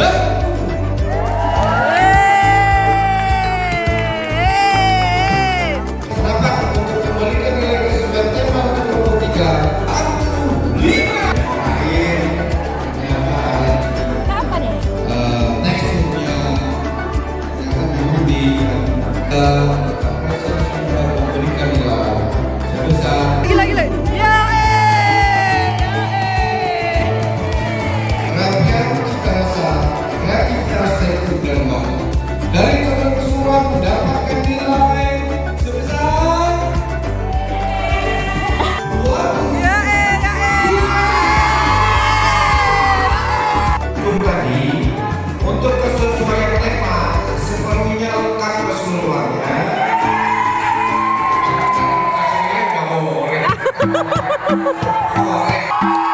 Let Ha ha ha ha ha!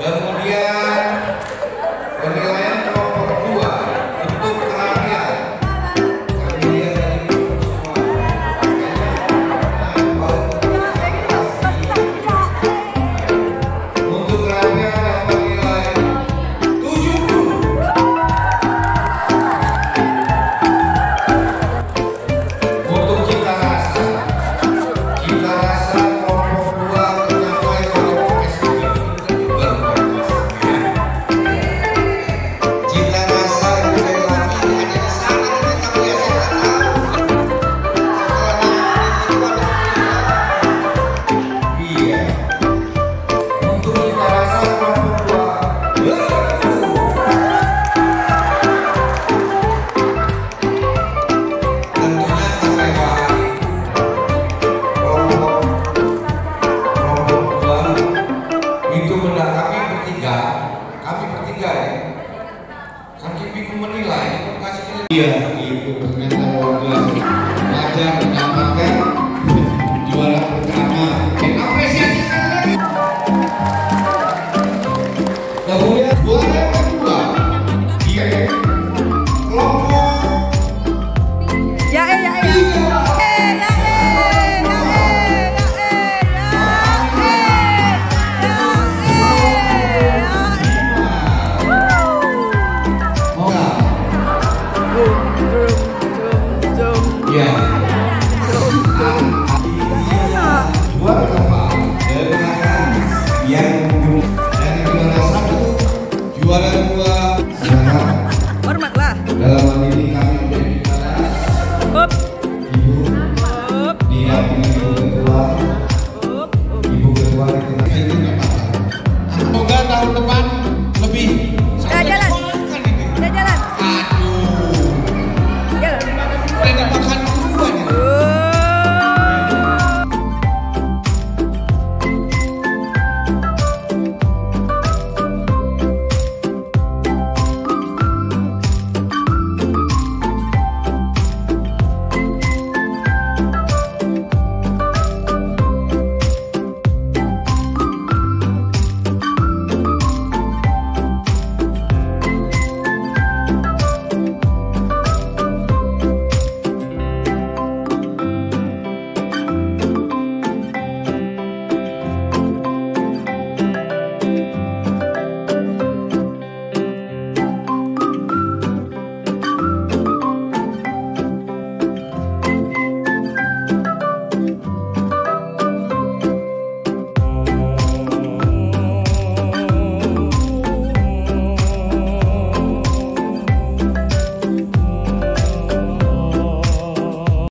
верно Hormatlah. Dalam hal ini kami